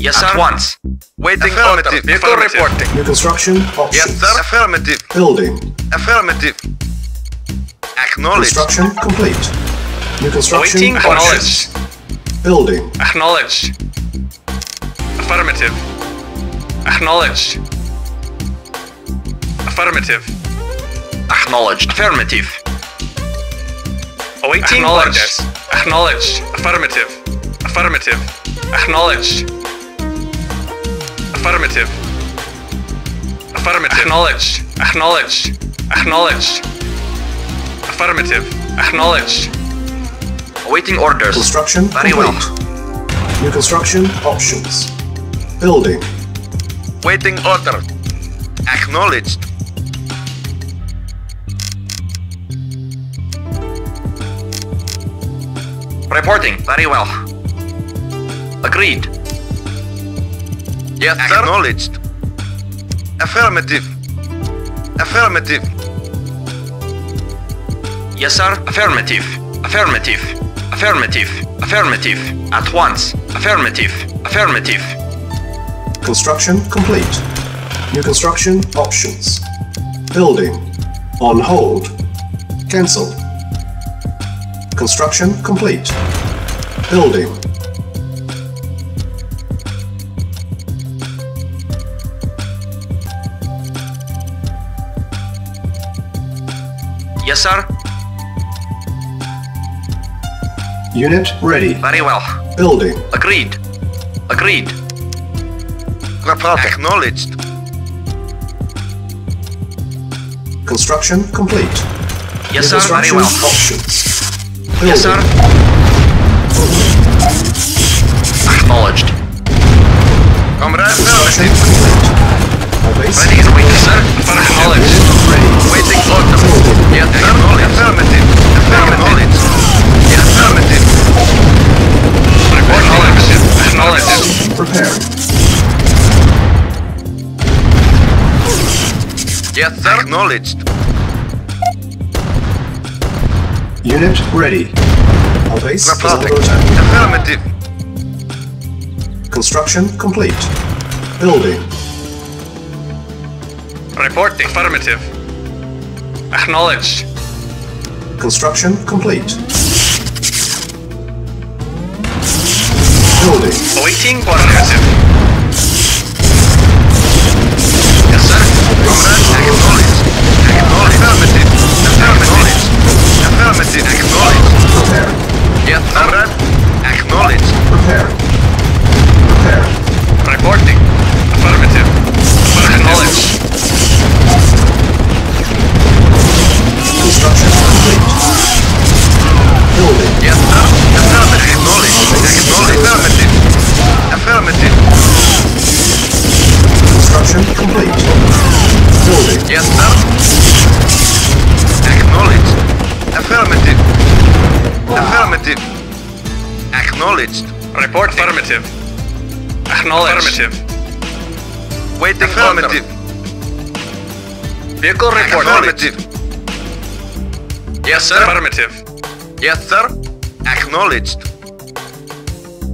Yes, sir. At once. Waiting Affirmative. order. Vehicle Affirmative. reporting. New construction Yes, sir. Affirmative. Building. Affirmative. Acknowledged. Construction complete. New construction Awaiting options. orders. Building. Acknowledged. Affirmative. Acknowledged. Affirmative. Acknowledged. Affirmative. Awaiting orders. Acknowledged. Affirmative. Affirmative. Acknowledged. Affirmative. Affirmative. Acknowledged. Acknowledged. Acknowledged. Affirmative. Acknowledged. Awaiting orders. Construction Very complete. well. New construction options. Building. Waiting order. Acknowledged. Reporting. Very well. Agreed. Yes, sir. Acknowledged. Affirmative. Affirmative. Yes, sir. Affirmative. Affirmative. Affirmative. Affirmative. At once. Affirmative. Affirmative. Construction complete. New construction options. Building. On hold. Cancel. Construction complete. Building. Yes, sir. Unit ready. Very well. Building. Agreed. Agreed. Acknowledged. Construction complete. Yes, sir. Very well. options. Building. Yes, sir. Acknowledged. Comrade, complete. Ready is to wait, sir. Acknowledged. Ready. Waiting order. Building. Yes. Affirmative. Acknowledged. Affirmative. Acknowledged. Acknowledged. Preparing. Yes, sir. Acknowledged. Unit ready. Our base Reporting. Affirmative. Construction complete. Building. Reporting. Affirmative. Acknowledged. Construction complete. Building. Awaiting affirmative. Yes, sir. Comrade, acknowledged. Acknowledged. Affirmative. Affirmative. Affirmative. Acknowledged. Preparing. Yes, comrade. Acknowledged. Preparing. Preparing. Reporting. Affirmative. Acknowledged. Construction complete. Building. Yes, sir. Affirmative. Acknowledged. Acknowledged. Affirmative. Affirmative. Construction complete. Building. Yes, sir. Acknowledged. Affirmative. Affirmative. Acknowledged. Report affirmative. Acknowledged. Affirmative. Waiting affirmative. Vehicle report. Affirmative. Yes, sir. Affirmative. Yes, sir. Acknowledged.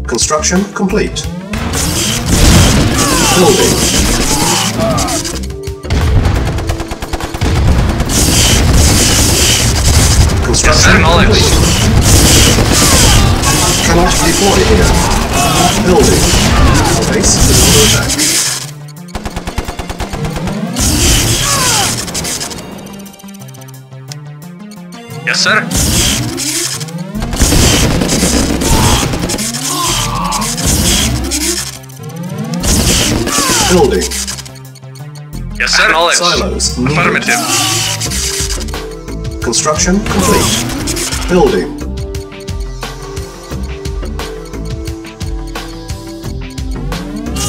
Construction complete. Building. Construction. Acknowledged. complete. Cannot deploy here. Building. Base is under attack. Yes, sir. Building. Yes, sir. Acknowledged. Silos needed. Affirmative. Construction complete. Building.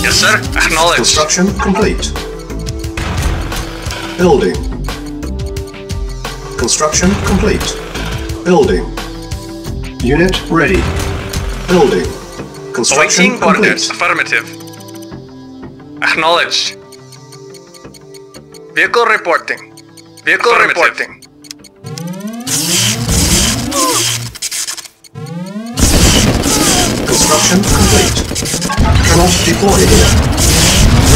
Yes, sir. Acknowledged. Construction complete. Building. Construction complete. Building. Unit ready. Building. Construction Awaiting orders. complete. Affirmative. Acknowledged. Vehicle reporting. Vehicle reporting. Construction complete. Cannot deploy here.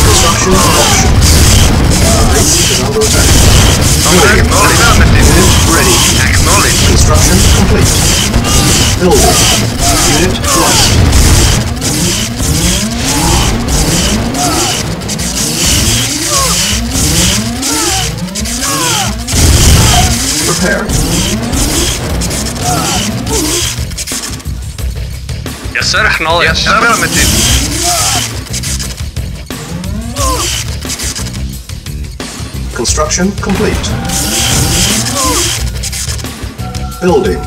Construction options. Our base is under attack. Comrade, affirmative. Unit ready. Acknowledge. Construction complete. Building. Unit lost. Preparing. Yes, sir. Acknowledge. Yes, affirmative. Construction complete. Building.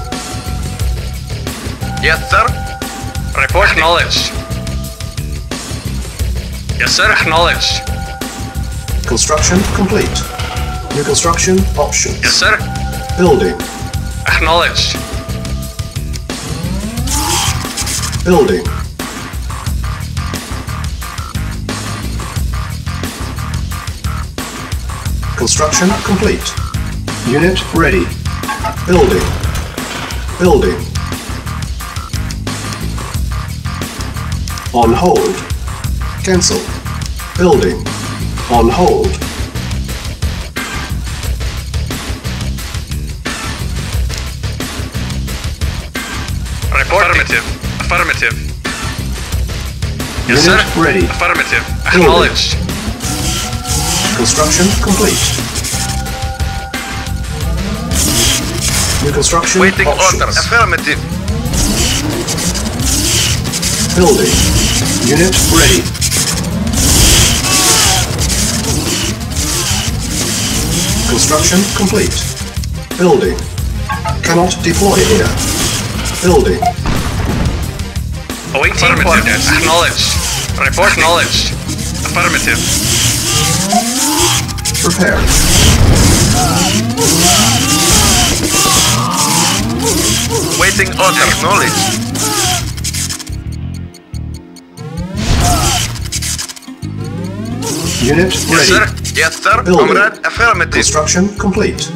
Yes, sir. Report knowledge. Yes, sir. Acknowledged. Construction complete. New construction options. Yes, sir. Building. Acknowledged. Building. Construction complete. Unit ready. Building. Building. On hold. Cancel. Building. On hold. Affirmative. Affirmative. Yes, sir. Ready. Affirmative. Acknowledged. Construction complete. New construction Waiting options. order. Affirmative. Building. Unit ready. Construction complete. Building. Cannot deploy here. Building. Awaiting orders. Acknowledged. Report acknowledged. Affirmative. Prepared. Waiting order. Acknowledge. Unit Yes, ready. sir. Yes, sir. Building. Comrade, affirmative. Construction complete.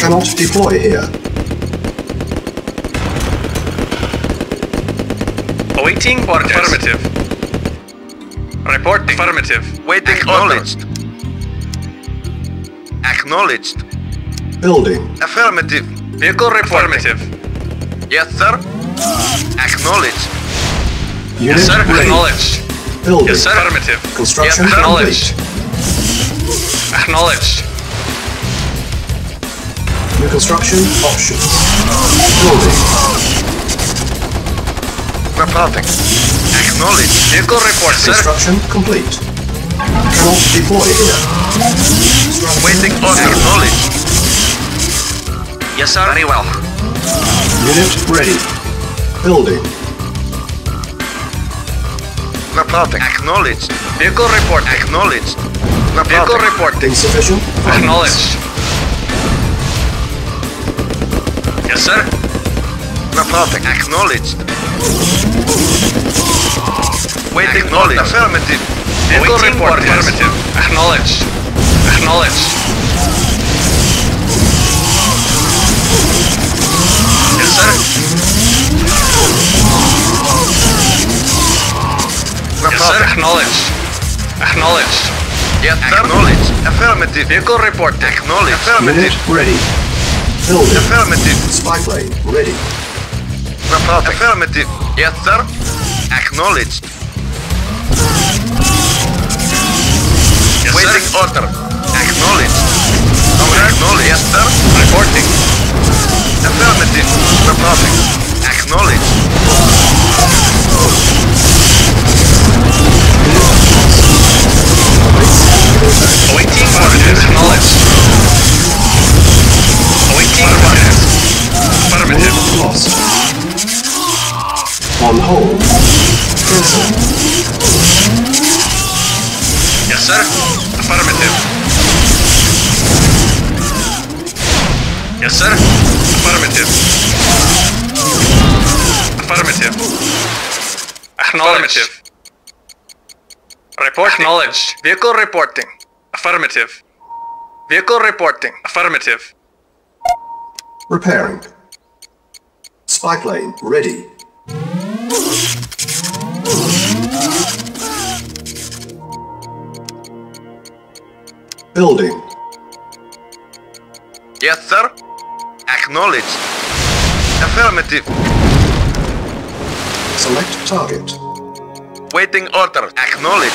Cannot deploy here. Awaiting orders. Affirmative. Report affirmative. Waiting Acknowledged. Acknowledged. Building. Affirmative. Vehicle affirmative. Yes, sir. Acknowledged. Unit Yes, sir. ready. Acknowledged. Building. Yes, sir. Affirmative. Construction Yes, sir. Acknowledged. complete. Acknowledged. New construction options. Building. Reporting. Acknowledged. Vehicle report, sir. Construction complete. Cannot deploy here. Construction Waiting order. Acknowledged. Yes, sir. Very well. Unit ready. Building. Reporting. Acknowledged. Vehicle report. Acknowledged. Vehicle report. Insufficient. Acknowledged. Yes, sir. Reporting. Acknowledged. Waiting Acknowledged. Affirmative. Vehicle report. Affirmative. Acknowledged. Acknowledged. Yes, sir. Yes, sir. Reporting. Acknowledged. Acknowledged. Yes, sir. Acknowledged. Affirmative. Vehicle report. Acknowledged. Unit Affirmative. ready. Building. Affirmative. Spy plane ready. Reporting. Affirmative. Yes, sir. Acknowledged. Yes, Waiting sir. order. Acknowledged. Acknowledged. Yes, sir. Reporting. Affirmative. Reporting. Acknowledged. Awaiting orders. Acknowledged. Awaiting orders. Affirmative. Lost. On hold. Cancel. Yes, sir. Affirmative. Yes, sir. Affirmative. Affirmative. Acknowledged. Report acknowledged. Vehicle reporting. Affirmative. Vehicle reporting. Affirmative. Repairing. Spy plane ready. Building. Yes, sir. Acknowledged. Affirmative. Select target. Waiting order. Acknowledged.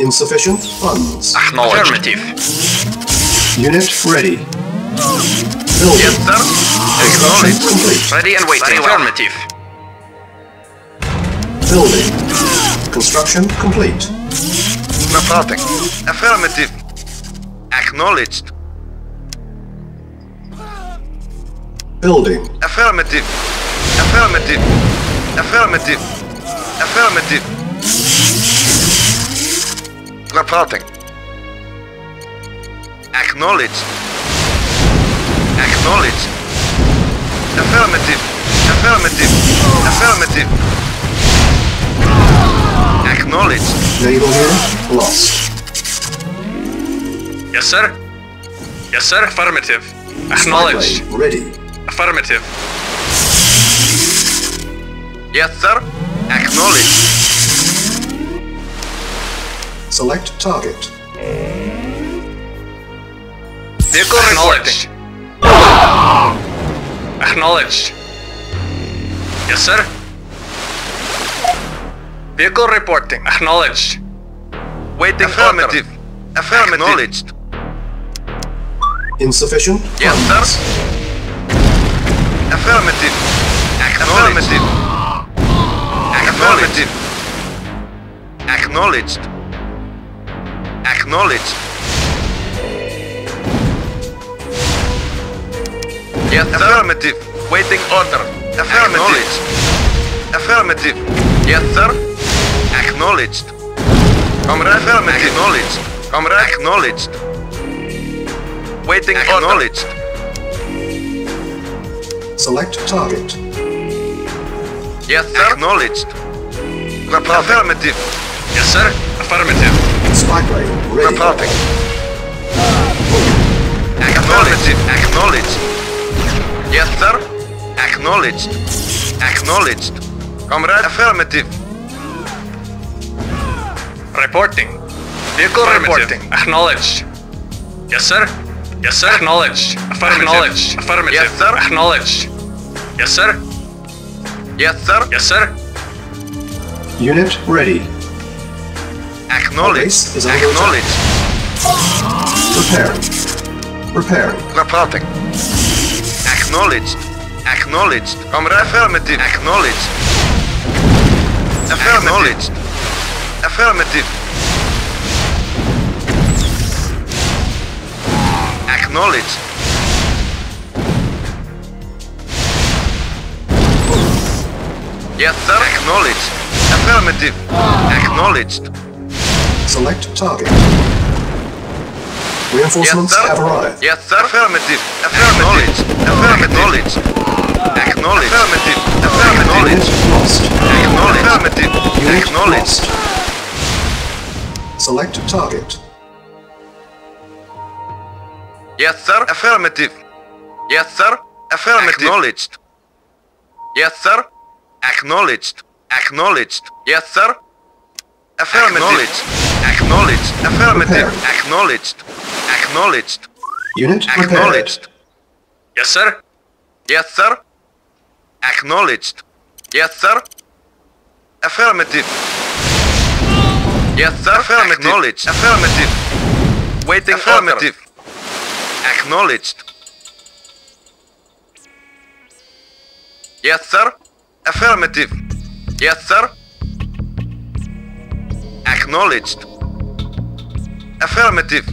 Insufficient funds. Acknowledged. Affirmative. Unit ready. Building. Yes, sir. Acknowledged. complete. Ready and waiting. Affirmative. Building. Construction complete. Reporting. Affirmative. Acknowledged. Building. Affirmative. Affirmative. Affirmative. Affirmative. Reporting. Acknowledged. Acknowledged. Affirmative. Affirmative. Affirmative. Acknowledged. Naval unit lost. Yes, sir. Yes, sir. Affirmative. Acknowledged. ready. Affirmative. Yes, sir. Acknowledged. Select target. Vehicle Acknowledged. Acknowledged. Yes, sir. Vehicle reporting. Acknowledged. Waiting order. Affirmative. Affirmative. Acknowledged. Insufficient Yes, sir. Affirmative. Affirmative. Acknowledged. Acknowledged. Acknowledged. Yes, sir. Affirmative. Waiting order. Affirmative. Affirmative. Yes, sir. Acknowledged. Comrade. Affirmative. Acknowledged. Comrade. Acknowledged. Waiting Acknowledged. Select target. Yes, sir. Acknowledged. Affirmative. Yes, sir. Affirmative. Spy plane ready. Reporting. Acknowledged. Acknowledged. Yes, sir. Acknowledged. Acknowledged. Comrade. Affirmative. Reporting. Vehicle reporting. Acknowledged. Yes, sir. Yes, sir. Acknowledged. Affirmative. Acknowledged. Affirmative. Yes, sir. Acknowledged. Yes, sir. Yes, sir. Yes, sir. Unit ready. Acknowledged. Base is under Acknowledged. Repairing. Repairing. Reporting. Acknowledged. Acknowledged. Comrade. Affirmative. Acknowledged. Affirmative. Affirmative. Acknowledged. Yes, sir. Acknowledged. Affirmative. Acknowledged. Select target. Reinforcements sir. have arrived. Yes, sir. Affirmative. Affirmative. Acknowledged. Acknowledged. Affirmative. Affirmative. Unit lost. Acknowledged. Affirmative. Acknowledged. Lost. Select target. Yes, sir. Affirmative. Yes, sir. Affirmative. Acknowledged. Yes, sir. Acknowledged. Acknowledged. Yes, sir. Affirmative. Acknowledged. Affirmative. Prepared. Acknowledged. Acknowledged. Unit prepared. Acknowledged. Yes, sir. Yes, sir. Acknowledged. Yes, sir. Affirmative. Yes, sir. Affirmative. Acknowledged. Affirmative. Waiting Affirmative. Acknowledged. Yes, sir. Affirmative. Yes, sir. Acknowledged. Affirmative.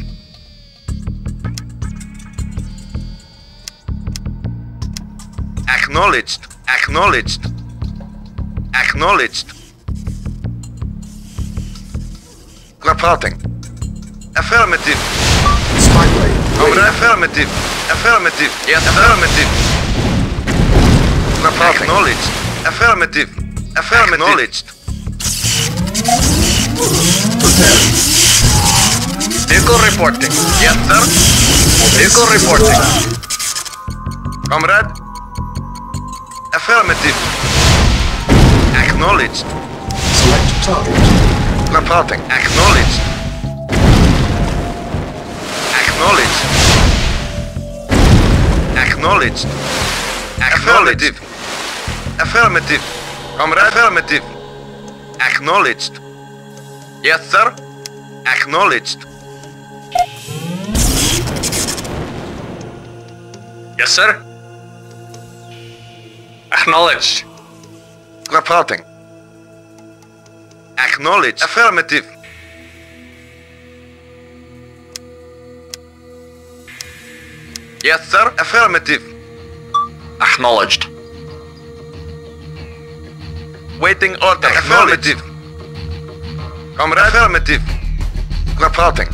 Acknowledged. Acknowledged. Acknowledged. Reporting. Affirmative. Spyblade. Over. Affirmative. Affirmative. Yes. Affirmative. Reporting. Acknowledged. Affirmative. Affirmative. Acknowledged. Prepared. Vehicle reporting. Yes, sir. Vehicle reporting. Comrade. Affirmative. Acknowledged. Select target. Reporting. Acknowledged. Acknowledged. Acknowledged. Affirmative. Affirmative. Comrade. Affirmative. Acknowledged. Yes, sir. Acknowledged. Yes, sir. Acknowledged. Reporting. Acknowledged. Affirmative. Yes, sir. Affirmative. Acknowledged. Waiting order. Affirmative. Comrade. Affirmative. Reporting.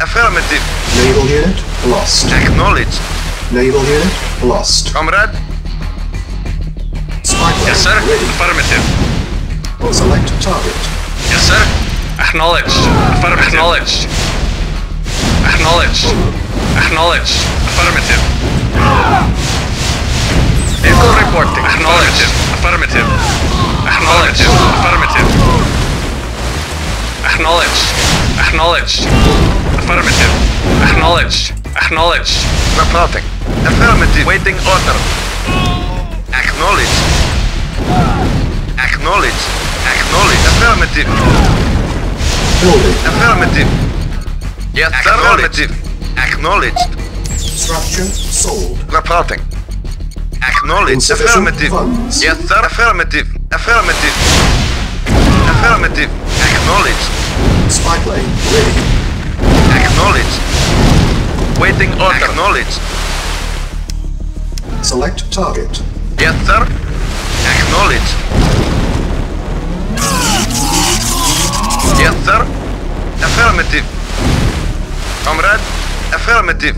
Affirmative. Naval unit lost. Acknowledged. Naval unit lost. Comrade. Spy Yes, sir. ready. Affirmative. Select target. Yes, sir. Acknowledged. Affirmative. Acknowledged. Acknowledged. Acknowledged. Affirmative. Vehicle reporting. Acknowledged. Affirmative. Acknowledged. Affirmative. Acknowledged. Acknowledged. Affirmative. Acknowledged. Acknowledged. Reporting. Affirmative. Waiting order. Acknowledged. Acknowledged. Acknowledged. Affirmative. Building. Affirmative. Yes, sir. Affirmative. Acknowledged. Structure sold. Reporting. Acknowledged. Insufficient Affirmative. funds. Yes, sir. Affirmative. Affirmative. Affirmative. Acknowledged. Spy plane ready. Acknowledged. Waiting order. Acknowledged. Select target. Yes, sir. Acknowledged. Yes, sir. Affirmative. Comrade. Affirmative.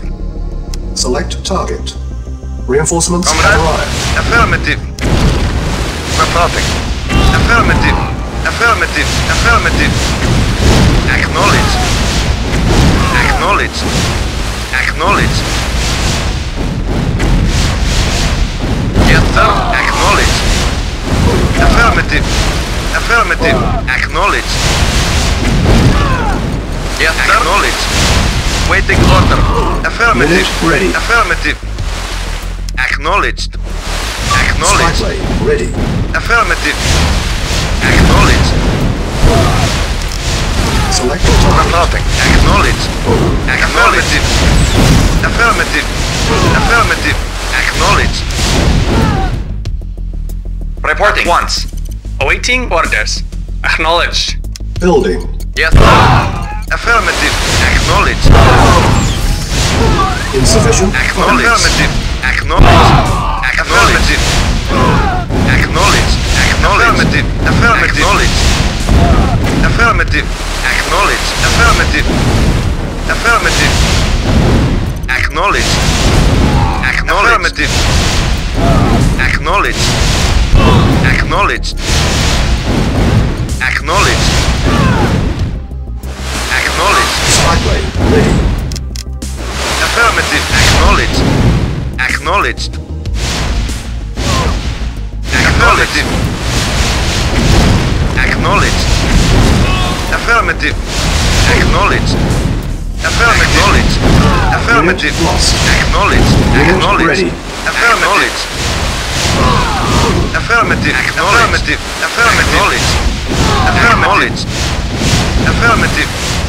Select target. Reinforcements Comrade. arrived. Affirmative. Reporting. Affirmative. Affirmative. Affirmative. Acknowledged. Acknowledged. Acknowledged. Yes, sir. Acknowledged. Affirmative. Affirmative. Acknowledged. Yes, sir. Acknowledged. Waiting order. Affirmative. Unit ready. Affirmative. Acknowledged. Acknowledged. plane ready. Affirmative. Acknowledged. Select target. Reporting. Acknowledged. Affirmative. Affirmative. Affirmative. Acknowledged. Reporting. Once. Awaiting orders. Acknowledged. Building. Yes. Affirmative. Acknowledge. Insufficient Acknowledge. funds. Affirmative. Acknowledge. Affirmative. Acknowledge. Acknowledged. Affirmative. Affirmative. Acknowledged. Affirmative. Affirmative. Acknowledged. Acknowledged. Acknowledged. Acknowledged. Acknowledged. Acknowledged. Affirmative. Acknowledged. Acknowledged. Affirmative. Acknowledged. Affirmative. Acknowledged. Affirmative. Affirmative. Acknowledged. Acknowledged. Affirmative. Affirmative. Affirmative. Affirmative. Affirmative. Affirmative.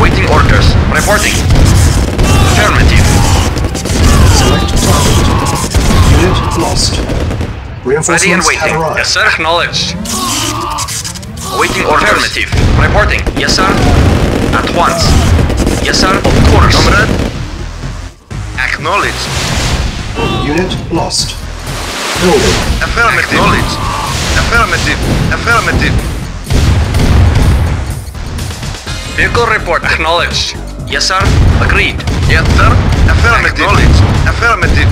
Waiting orders. Reporting. Affirmative. Select target. Unit lost. Ready and waiting. arrived. Yes, sir. Acknowledged. Waiting orders. Affirmative. Reporting. Yes, sir. At once. Yes, sir. Of course. Comrade. Acknowledged. Unit lost. Building. Affirmative. Acknowledged. Affirmative. Affirmative. Vehicle report. Acknowledged. Yes, sir. Agreed. Yes, sir. Affirmative. Acknowledged. Affirmative.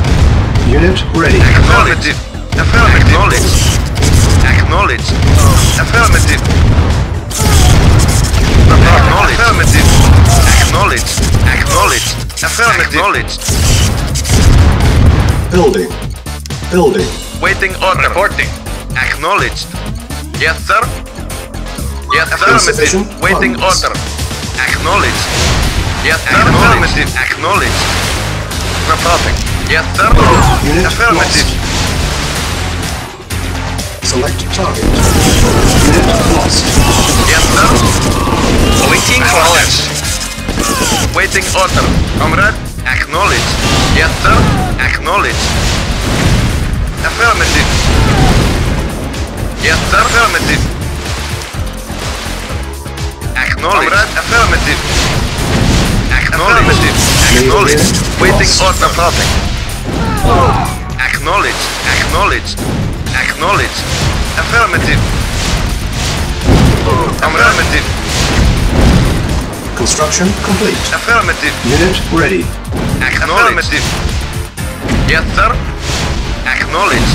Unit ready. Affirmative. Affirmative. Acknowledged. Acknowledged. Affirmative. Acknowledge. Affirmative. Acknowledge. Acknowledge. Affirmative. Acknowledge. Building. Building. Waiting order. Reporting. Acknowledged. Yes, sir. Yes, Insufficient affirmative. Waiting funds. order. Acknowledged. Yes, sir. Affirmative. Acknowledged. Reporting. Yes, sir. Unit Affirmative. Select target. Unit lost. Yes, sir. Awaiting orders. Waiting order. Comrade. Acknowledged. Yes, sir. Acknowledged. Affirmative. Yes, sir. Affirmative. Acknowledged. Comrade. Affirmative. Acknowledged. Acknowledged. Waiting order. Reporting. Acknowledged. Acknowledged. Acknowledged. Affirmative. Affirmative. Construction complete. Affirmative. Unit ready. Affirmative. Yes, sir. Acknowledged.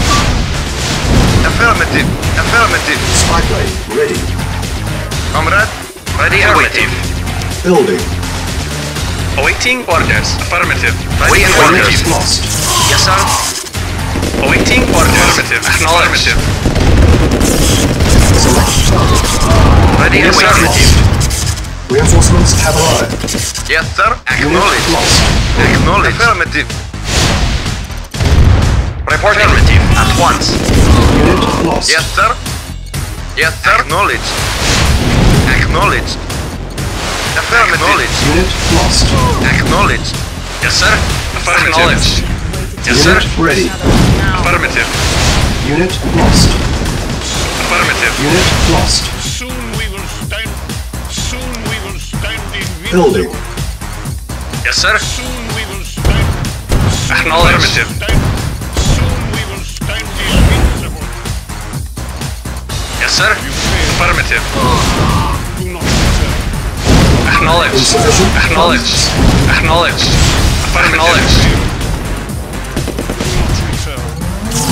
Affirmative. Affirmative. Spy plane ready. Comrade. Ready and waiting. Building. Awaiting orders. Affirmative. Ready and waiting. lost. Yes, sir. Awaiting orders. Affirmative. Acknowledged. Select. Ready and Yes, sir. waiting. Reinforcements have arrived. Yes, sir. Unit Acknowledged. lost. Acknowledged. Affirmative. Reporting. Affirmative. At once. Unit lost. Yes, sir. Yes, sir. Acknowledged. Acknowledged. Affirmative. Unit lost. Acknowledged. Yes, sir. Affirmative. Acknowledged. Yes, sir. Unit ready. Affirmative. Unit lost. Affirmative. Unit lost. Soon we will stand. Soon we will stand invincible. Building. Yes, sir. Soon we will stand. Soon Acknowledged. we will stand. Soon we will stand invincible. Yes, sir. Affirmative. Oh. Do not return. Acknowledged. Insufficient Acknowledged. Acknowledged. Affirmative. Do not return.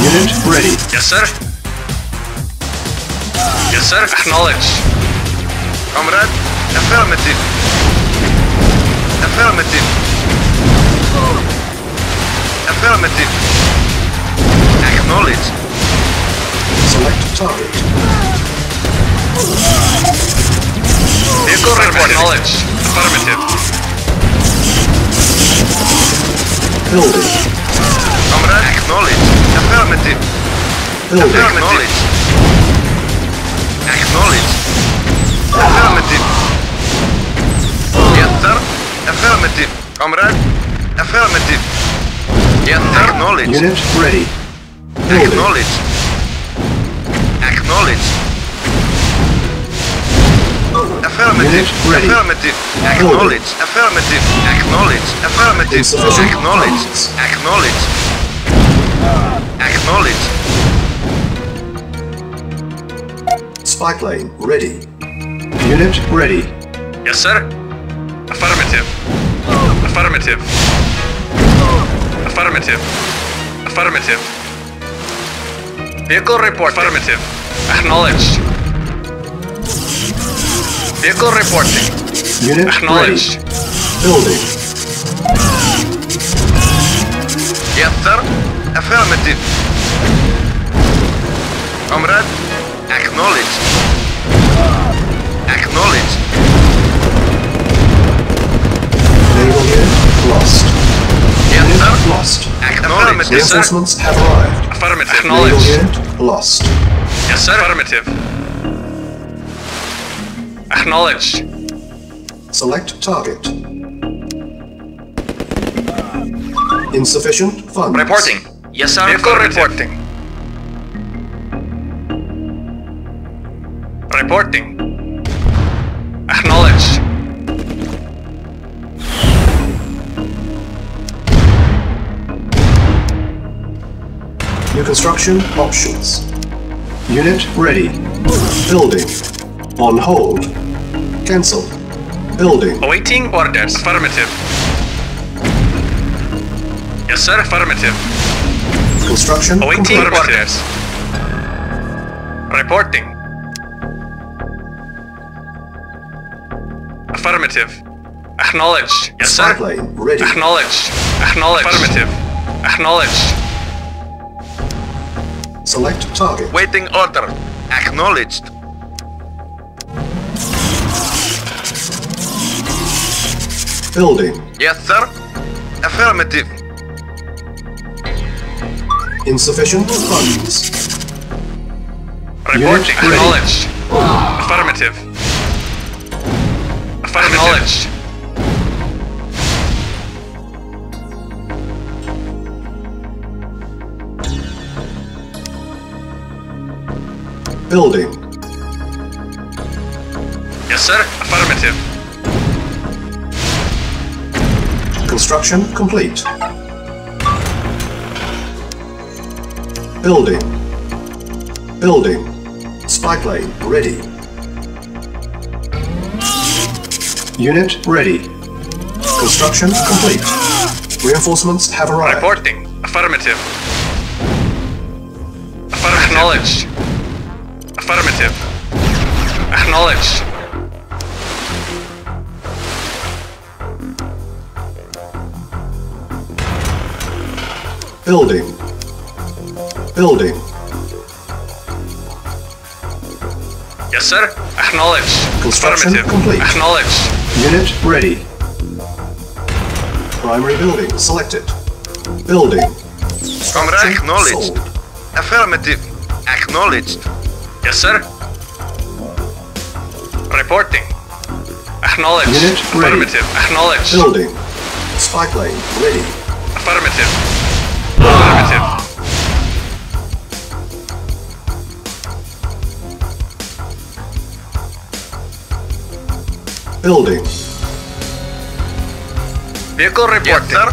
Unit ready. Yes, sir. Yes, sir. Acknowledged. Comrade. Affirmative. Affirmative. Affirmative. Acknowledged. Select target. Vehicle reported. Acknowledged. Affirmative. Building. Comrade. Acknowledged. Affirmative. Building. Acknowledged. Acknowledged. Affirmative. Yes, sir. Affirmative. Comrade. Affirmative. Yes, sir. Acknowledged. Unit ready. Building. Acknowledged. Acknowledged. Affirmative. Ready. Affirmative. Acknowledged. Affirmative. Acknowledge. Affirmative. Acknowledge. Acknowledge. Acknowledge. Acknowledged. Acknowledged. Spy ready. Unit ready. Yes, sir. Affirmative. Affirmative. Affirmative. Affirmative. Vehicle report. Affirmative. Acknowledged. Vehicle reporting. Unit ready. Building. Yes, sir. Affirmative. Comrade. Acknowledged. Acknowledged. Naval unit lost. Yes, Unit sir. lost. Acknowledged. Yes. Reinforcements have arrived. Affirmative. Naval Acknowledged. unit lost. Yes, sir. Affirmative. Acknowledged. Select target. Insufficient funds. Reporting. Yes, sir. Vehicle reporting. Reporting. Acknowledged. New construction options. Unit ready. Building. On hold. Cancel. Building. Awaiting orders. Affirmative. Yes, sir. Affirmative. Construction Awaiting complete. orders. Reporting. Affirmative. Acknowledged. Yes, sir. plane ready. Acknowledged. Acknowledged. Affirmative. Acknowledged. Select target. Waiting order. Acknowledged. Building. Yes, sir. Affirmative. Insufficient funds. Reporting. Acknowledged. Affirmative. Affirmative. Acknowledged. Building. Yes, sir. Affirmative. Construction complete. Building. Building. Spy plane ready. Unit ready. Construction complete. Reinforcements have arrived. Reporting. Affirmative. Affirmative. Acknowledged. Affirmative. Acknowledged. Building. Building. Yes, sir. Acknowledged. Construction Affirmative. complete. Acknowledged. Unit ready. Primary building selected. Building. Comrade acknowledged. sold. Affirmative. Acknowledged. Yes, sir. Reporting. Acknowledged. Unit ready. Affirmative. Acknowledged. Building. Spy plane ready. Affirmative. Affirmative. Building. Vehicle Yes, sir.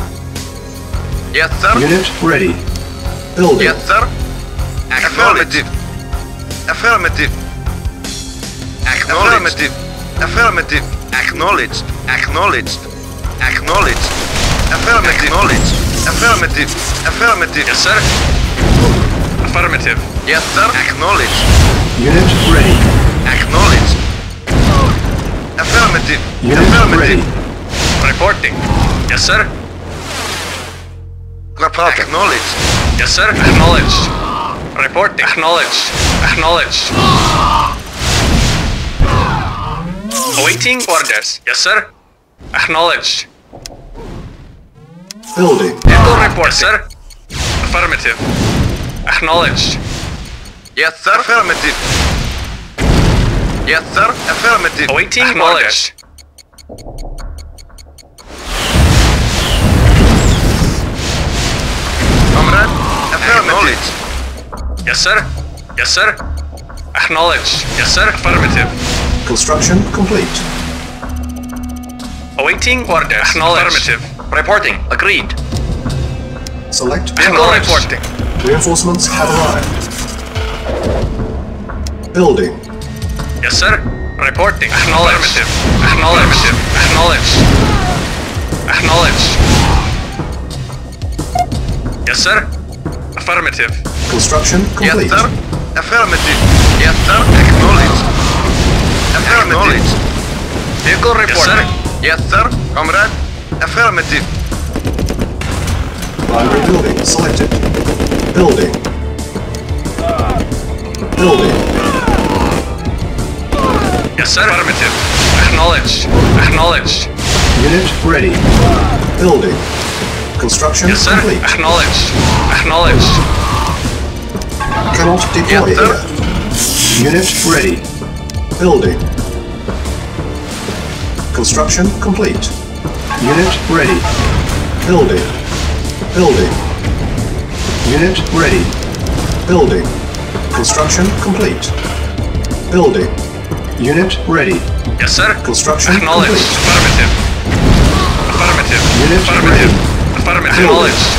Yes, sir. Unit ready. Building. Yes, sir. Affirmative. Affirmative. Affirmative. Affirmative. Acknowledged. Acknowledged. Acknowledged. Affirmative. Acknowledged. Affirmative. Affirmative. Yes, sir. Affirmative. Yes, sir. Acknowledged. Unit ready. Acknowledged. Affirmative. Unit Affirmative. ready. Reporting. Yes, sir. Acknowledged. Yes, sir. Acknowledged. Reporting. Acknowledged. Acknowledged. Awaiting orders. Yes, sir. Acknowledged. Building. Vehicle report. Yes, sir. Affirmative. Acknowledged. Yes, sir. Affirmative. Yes, sir. Affirmative. Awaiting Acknowledged. orders. Comrade. Affirmative. Yes, sir. Yes, sir. Acknowledged. Yes, sir. Affirmative. Construction complete. Awaiting orders. Acknowledged. Affirmative. Reporting. Agreed. Select Vehicle reporting. Reinforcements have arrived. Building. Yes, sir. Reporting. Acknowledged. Acknowledged. Acknowledged. Acknowledged. Yes, sir. Affirmative. Construction complete. Yes, sir. Affirmative. Yes, sir. Acknowledged. Affirmative. Vehicle reporting. Yes, sir. Yes, sir. Comrade. Affirmative. Primary building selected. Building. Building. Yes, sir. Affirmative. Acknowledged. Acknowledged. Unit ready. Building. Construction Yes, sir. complete. Acknowledged. Acknowledged. Cannot deploy Yes, here. Unit ready. Building. Construction complete. Unit ready. Building. Building. Unit ready. Building. Construction complete. Building. Unit ready. Yes, sir. Construction Acknowledged. complete. Affirmative. Affirmative. Unit Affirmative. ready. Affirmative. Acknowledged.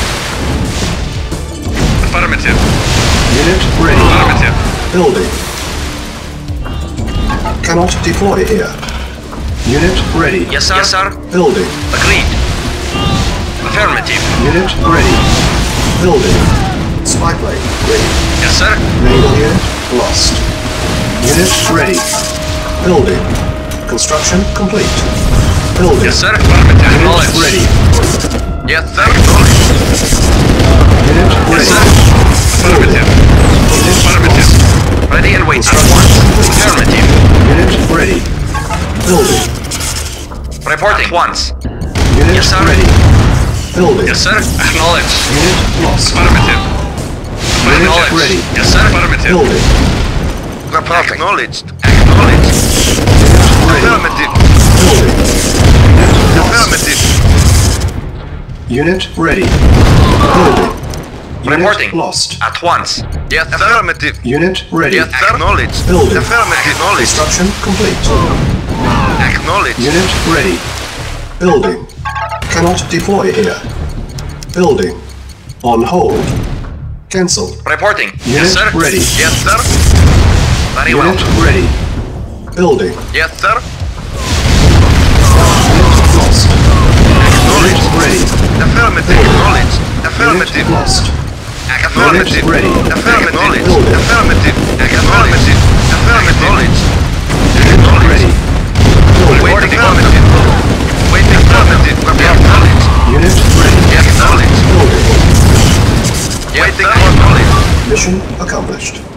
Affirmative. Unit ready. Affirmative. Building. Cannot deploy here. Unit ready. Yes, sir. Yes, sir. Building. Agreed. Affirmative. Unit ready. Building. Spy plane ready. Yes, sir. Naval unit lost. Unit ready. Building. Construction complete. Building. Yes, sir. Unit Acknowledged. ready. Yes, sir. Acknowledged. Unit Yes, sir. Affirmative. Unit Affirmative. lost. Ready and wait. At once. Affirmative. Unit ready. Building. Reporting. At once. Unit Yes, sir. ready. Building. Yes, sir. Acknowledged. Unit lost. Affirmative. Unit Acknowledged. ready. Yes, sir. Affirmative. Building. Reporting. Acknowledged. Acknowledged. Ready. Affirmative. Building. Unit lost. Affirmative. Unit ready. Building. Unit Reporting. lost. At once. Yes, sir. Affirmative. Unit ready. Yes, sir. Acknowledged. Building. Affirmative. Acknowledged. Construction complete. Acknowledged. Unit ready. Building. Cannot deploy here. Building. On hold. Cancel. Reporting. Yes, sir. Ready. Yes, sir. Very well. ready. Building. Yes, sir. Unit lost. Acknowledged. Unit ready. Affirmative. Acknowledged. Affirmative. Unit lost. Affirmative. Unit ready. Affirmative. Affirmative. Affirmative. Affirmative. Mission accomplished.